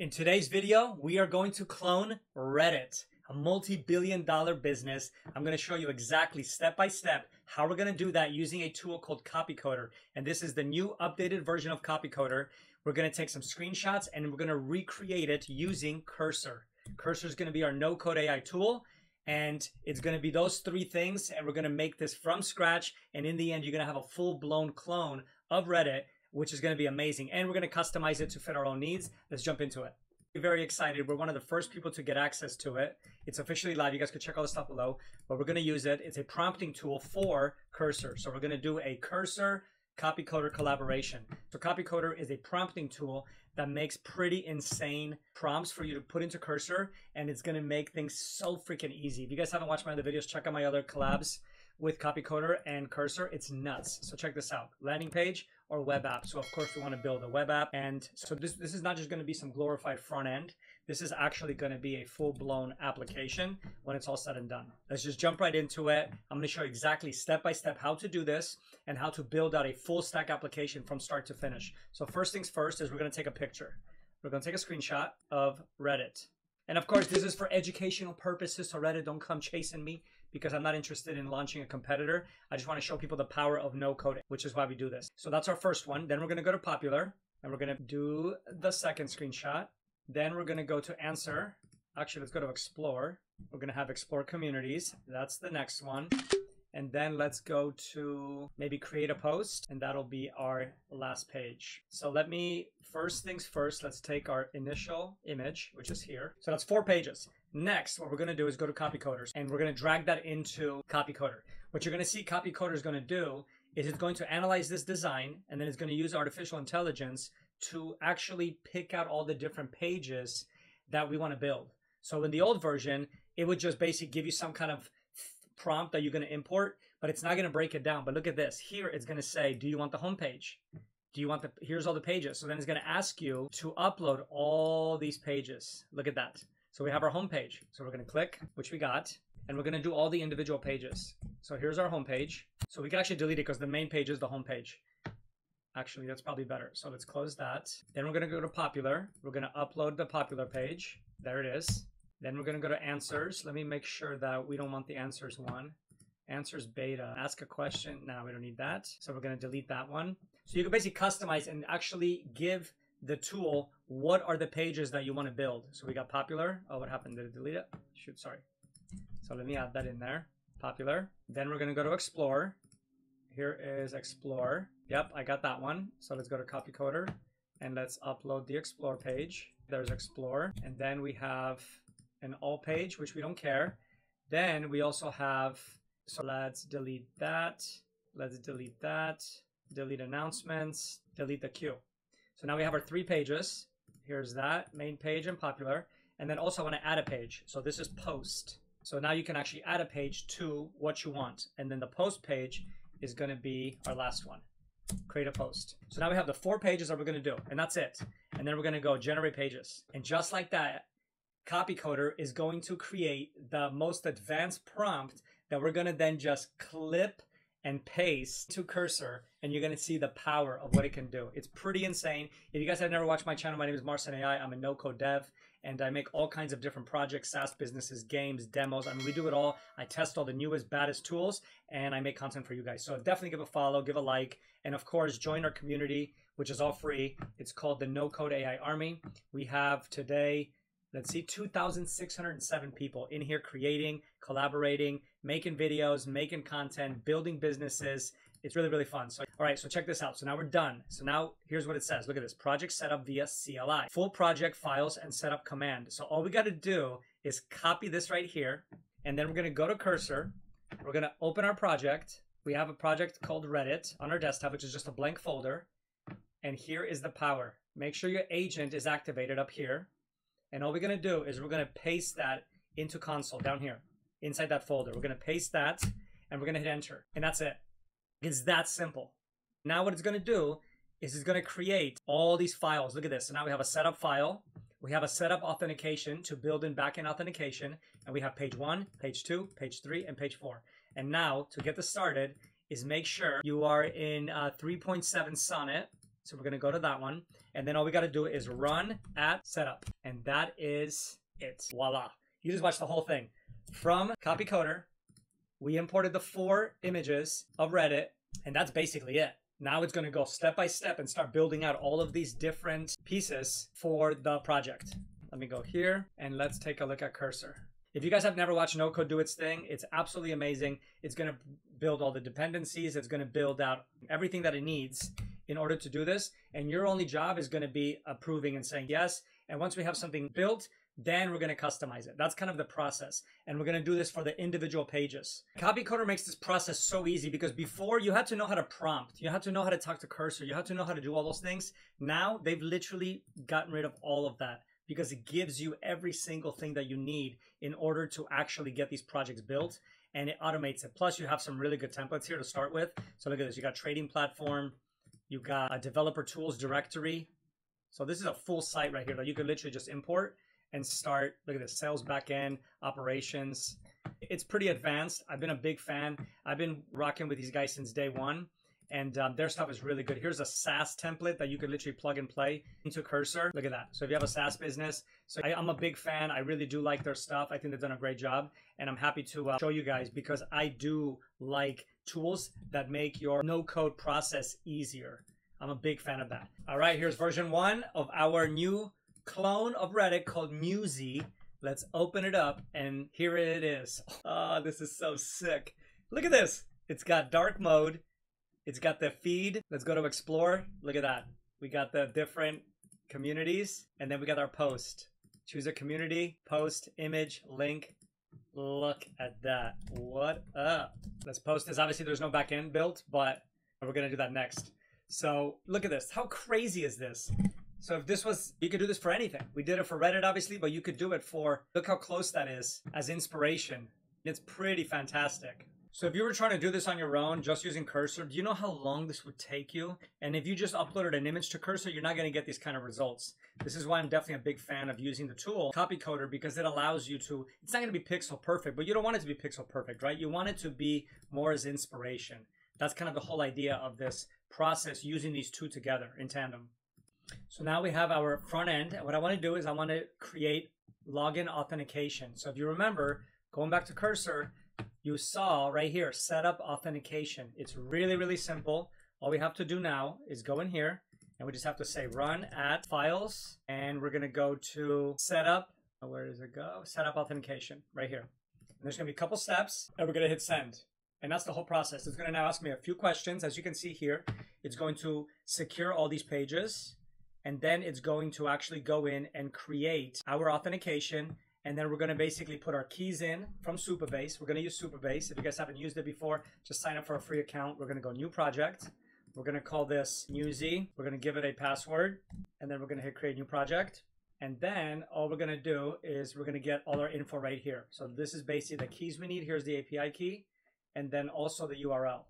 In today's video, we are going to clone Reddit, a multi-billion dollar business. I'm going to show you exactly step by step how we're going to do that using a tool called Copycoder. And this is the new updated version of Copycoder. We're going to take some screenshots and we're going to recreate it using Cursor. Cursor is going to be our no-code AI tool. And it's going to be those three things. And we're going to make this from scratch. And in the end, you're going to have a full-blown clone of Reddit which is going to be amazing. And we're going to customize it to fit our own needs. Let's jump into it. Very excited. We're one of the first people to get access to it. It's officially live. You guys can check all the stuff below, but we're going to use it. It's a prompting tool for Cursor. So we're going to do a Cursor Copycoder collaboration. So Copycoder is a prompting tool that makes pretty insane prompts for you to put into Cursor, and it's going to make things so freaking easy. If you guys haven't watched my other videos, check out my other collabs with Copycoder and Cursor. It's nuts. So check this out. Landing page or web app. So of course we want to build a web app. And so this, this is not just going to be some glorified front end. This is actually going to be a full blown application when it's all said and done. Let's just jump right into it. I'm going to show you exactly step by step how to do this and how to build out a full stack application from start to finish. So first things first is we're going to take a picture. We're going to take a screenshot of Reddit. And of course, this is for educational purposes, so Reddit don't come chasing me because I'm not interested in launching a competitor. I just want to show people the power of no code, which is why we do this. So that's our first one. Then we're going to go to popular and we're going to do the second screenshot. Then we're going to go to answer. Actually, let's go to explore. We're going to have explore communities. That's the next one. And then let's go to maybe create a post and that'll be our last page. So let me, first things first, let's take our initial image, which is here. So that's four pages. Next, what we're going to do is go to Copycoders and we're going to drag that into Copycoder. What you're going to see Copycoder is going to do is it's going to analyze this design and then it's going to use artificial intelligence to actually pick out all the different pages that we want to build. So in the old version, it would just basically give you some kind of prompt that you're going to import, but it's not going to break it down. But look at this. Here it's going to say, do you want the home page? Do you want the, here's all the pages. So then it's going to ask you to upload all these pages. Look at that. So we have our home page. So we're going to click, which we got, and we're going to do all the individual pages. So here's our home page. So we can actually delete it because the main page is the home page. Actually, that's probably better. So let's close that. Then we're going to go to popular. We're going to upload the popular page. There it is. Then we're going to go to answers. Let me make sure that we don't want the answers one. Answers beta. Ask a question. Now we don't need that. So we're going to delete that one. So you can basically customize and actually give the tool, what are the pages that you want to build? So we got popular. Oh, what happened? Did it delete it? Shoot, sorry. So let me add that in there. Popular. Then we're going to go to explore. Here is explore. Yep, I got that one. So let's go to Copycoder and let's upload the explore page. There's explore. And then we have an all page, which we don't care. Then we also have, so let's delete that. Let's delete that. Delete announcements. Delete the queue. So now we have our three pages. Here's that main page and popular. And then also I want to add a page. So this is post. So now you can actually add a page to what you want. And then the post page is going to be our last one. Create a post. So now we have the four pages that we're going to do, and that's it. And then we're going to go generate pages. And just like that, Copycoder is going to create the most advanced prompt that we're going to then just clip and paste to cursor and you're going to see the power of what it can do. It's pretty insane. If you guys have never watched my channel, my name is Marcin AI. I'm a no-code dev and I make all kinds of different projects, SaaS businesses, games, demos. I mean, we do it all. I test all the newest, baddest tools and I make content for you guys. So definitely give a follow, give a like, and of course, join our community, which is all free. It's called the No Code AI Army. We have today let's see 2607 people in here creating collaborating making videos making content building businesses. It's really really fun. So all right so check this out. So now we're done. So now here's what it says. Look at this. Project setup via cli full project files and setup command. So all we got to do is copy this right here and then we're going to go to cursor. We're going to open our project. We have a project called reddit on our desktop which is just a blank folder. And here is the power. Make sure your agent is activated up here and all we're going to do is we're going to paste that into console down here, inside that folder. We're going to paste that and we're going to hit enter. And that's it. It's that simple. Now what it's going to do is it's going to create all these files. Look at this. So now we have a setup file. We have a setup authentication to build in backend authentication. And we have page one, page two, page three, and page four. And now to get this started is make sure you are in uh, 3.7 Sonnet So we're to go to that one. And then all we got to do is run at setup. And that is it. Voila. You just watch the whole thing. From CopyCoder, we imported the four images of Reddit, and that's basically it. Now it's to go step by step and start building out all of these different pieces for the project. Let me go here and let's take a look at cursor. If you guys have never watched No Code do its thing, it's absolutely amazing. It's going to build all the dependencies. It's going to build out everything that it needs in order to do this. And your only job is going to be approving and saying yes. And once we have something built, then we're going to customize it. That's kind of the process. And we're going to do this for the individual pages. CopyCoder makes this process so easy because before you had to know how to prompt, you had to know how to talk to cursor, you had to know how to do all those things. Now they've literally gotten rid of all of that because it gives you every single thing that you need in order to actually get these projects built and it automates it. Plus you have some really good templates here to start with. So look at this. You got trading platform, you got a developer tools directory. So this is a full site right here that you can literally just import and start. Look at this sales backend operations. It's pretty advanced. I've been a big fan. I've been rocking with these guys since day one, and um, their stuff is really good. Here's a SaaS template that you could literally plug and play into Cursor. Look at that. So if you have a SaaS business, so I, am a big fan. I really do like their stuff. I think they've done a great job, and I'm happy to uh, show you guys because I do like tools that make your no-code process easier. I'm a big fan of that. All right, here's version one of our new clone of Reddit called Musy. Let's open it up, and here it is. Oh, this is so sick. Look at this. It's got dark mode. It's got the feed. Let's go to explore. Look at that. We got the different communities, and then we got our post. Choose a community, post, image, link. Look at that. What up? Let's post this. Obviously, there's no backend built, but we're going to do that next. So look at this. How crazy is this? So if this was, you could do this for anything. We did it for Reddit, obviously, but you could do it for, look how close that is as inspiration. It's pretty fantastic. So if you were trying to do this on your own, just using Cursor, do you know how long this would take you? And if you just uploaded an image to Cursor, you're not going to get these kind of results. This is why I'm definitely a big fan of using the tool CopyCoder because it allows you to, it's not going to be pixel perfect, but you don't want it to be pixel perfect, right? You want it to be more as inspiration. That's kind of the whole idea of this process using these two together in tandem. So now we have our front end. What I want to do is I want to create login authentication. So if you remember, going back to cursor, you saw right here, setup authentication. It's really, really simple. All we have to do now is go in here and we just have to say run at files and we're to go to setup. Oh, where does it go? Setup authentication right here. And there's to be a couple steps and we're to hit send. And that's the whole process. It's to now ask me a few questions. As you can see here, it's going to secure all these pages and then it's going to actually go in and create our authentication and then we're going to basically put our keys in from Supabase. We're going to use Supabase. If you guys haven't used it before, just sign up for a free account. We're going to go new project. We're going to call this Musy. We're going to give it a password and then we're going to hit create new project. And then all we're going to do is we're going to get all our info right here. So this is basically the keys we need. Here's the API key and then also the URL.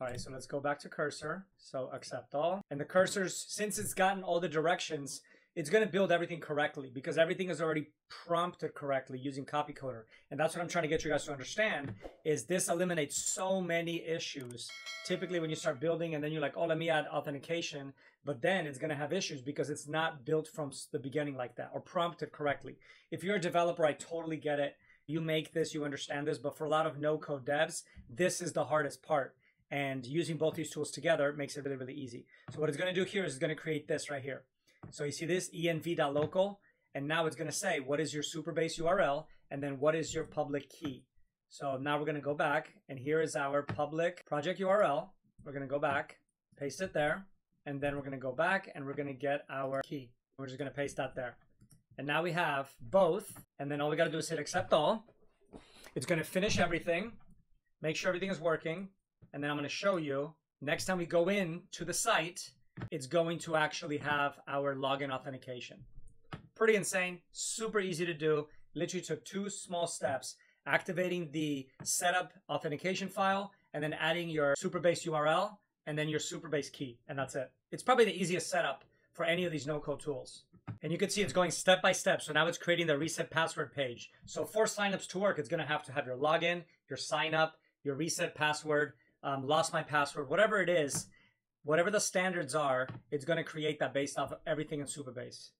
All right, so let's go back to cursor. So accept all. And the cursors, since it's gotten all the directions, it's going to build everything correctly because everything is already prompted correctly using CopyCoder. And that's what I'm trying to get you guys to understand is this eliminates so many issues. Typically when you start building and then you're like, oh, let me add authentication, but then it's going to have issues because it's not built from the beginning like that or prompted correctly. If you're a developer, I totally get it. You make this, you understand this, but for a lot of no code devs, this is the hardest part and using both these tools together makes it really, really easy. So what it's going to do here is it's going to create this right here. So you see this env.local, and now it's going to say what is your Supabase URL, and then what is your public key. So now we're going to go back, and here is our public project URL. We're going to go back, paste it there, and then we're going to go back and we're going to get our key. We're just going to paste that there. And now we have both, and then all we got to do is hit accept all. It's going to finish everything, make sure everything is working, and then I'm going to show you next time we go in to the site, it's going to actually have our login authentication. Pretty insane, super easy to do. Literally took two small steps, activating the setup authentication file and then adding your Supabase URL and then your Supabase key. And that's it. It's probably the easiest setup for any of these no-code tools. And you can see it's going step by step. So now it's creating the reset password page. So for signups to work, it's going to have to have your login, your sign up, your reset password, um, lost my password, whatever it is, whatever the standards are, it's going to create that based off of everything in Supabase.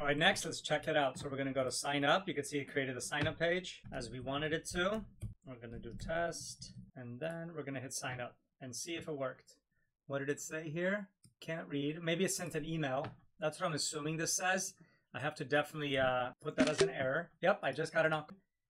All right, next, let's check it out. So we're going to go to sign up. You can see it created a sign up page as we wanted it to. We're going to do test, and then we're going to hit sign up and see if it worked. What did it say here? Can't read. Maybe it sent an email. That's what I'm assuming this says. I have to definitely uh, put that as an error. Yep, I just got on.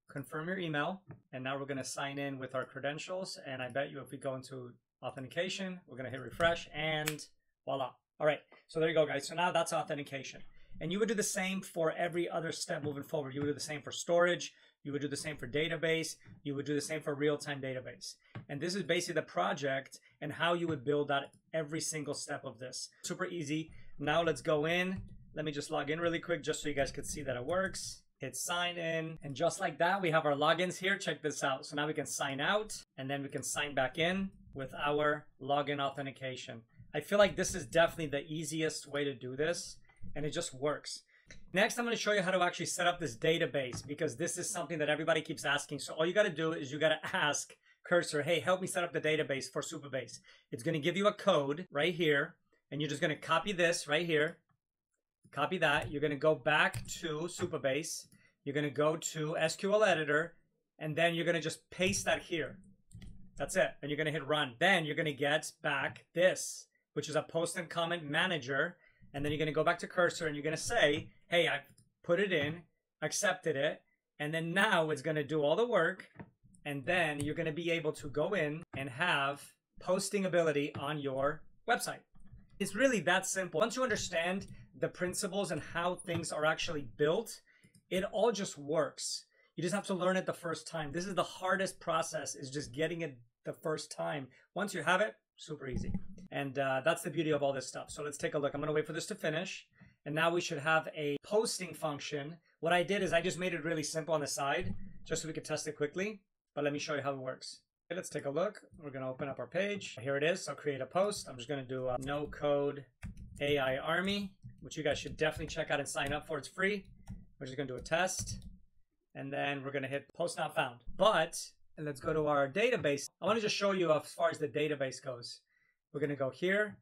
Confirm your email. And now we're going to sign in with our credentials. And I bet you if we go into authentication, we're going to hit refresh and voila. All right, so there you go, guys. So now that's authentication. And you would do the same for every other step moving forward. You would do the same for storage. You would do the same for database. You would do the same for real-time database. And this is basically the project and how you would build out every single step of this. Super easy. Now let's go in. Let me just log in really quick just so you guys could see that it works. Hit sign in. And just like that, we have our logins here. Check this out. So now we can sign out and then we can sign back in with our login authentication. I feel like this is definitely the easiest way to do this and it just works. Next, I'm going to show you how to actually set up this database because this is something that everybody keeps asking. So all you got to do is you got to ask Cursor, hey, help me set up the database for Supabase. It's going to give you a code right here, and you're just going to copy this right here. Copy that. You're going to go back to Supabase. You're going to go to SQL Editor, and then you're going to just paste that here. That's it. And you're going to hit run. Then you're going to get back this, which is a post and comment manager and then you're going to go back to cursor and you're going to say, hey, I put it in, accepted it, and then now it's going to do all the work, and then you're going to be able to go in and have posting ability on your website. It's really that simple. Once you understand the principles and how things are actually built, it all just works. You just have to learn it the first time. This is the hardest process is just getting it the first time. Once you have it, super easy. And uh, that's the beauty of all this stuff. So let's take a look. I'm going to wait for this to finish. And now we should have a posting function. What I did is I just made it really simple on the side just so we could test it quickly. But let me show you how it works. Okay, let's take a look. We're going to open up our page. Here it is. So create a post. I'm just going to do a no code AI army, which you guys should definitely check out and sign up for. It's free. We're just going to do a test. And then we're going to hit post not found. But let's go to our database. I want to just show you as far as the database goes. We're going to go here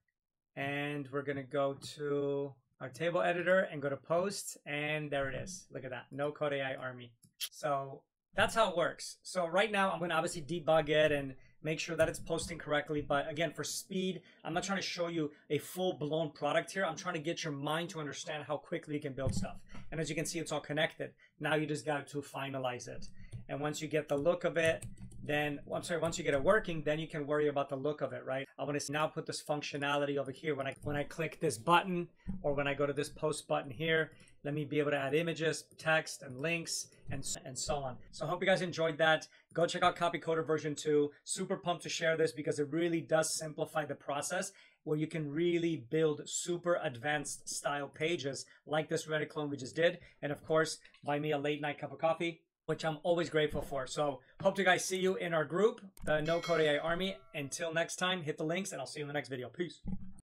and we're going to go to our table editor and go to post and there it is. Look at that. No code AI army. So that's how it works. So right now I'm going to obviously debug it and make sure that it's posting correctly. But again, for speed, I'm not trying to show you a full blown product here. I'm trying to get your mind to understand how quickly you can build stuff. And as you can see, it's all connected. Now you just got to finalize it. And once you get the look of it then I'm sorry, once you get it working, then you can worry about the look of it, right? I want to now put this functionality over here. When I when I click this button or when I go to this post button here, let me be able to add images, text, and links, and, and so on. So I hope you guys enjoyed that. Go check out Copycoder version 2. Super pumped to share this because it really does simplify the process where you can really build super advanced style pages like this Reddit clone we just did. And of course, buy me a late night cup of coffee which I'm always grateful for. So hope to guys see you in our group, the No Code AI Army. Until next time, hit the links and I'll see you in the next video. Peace.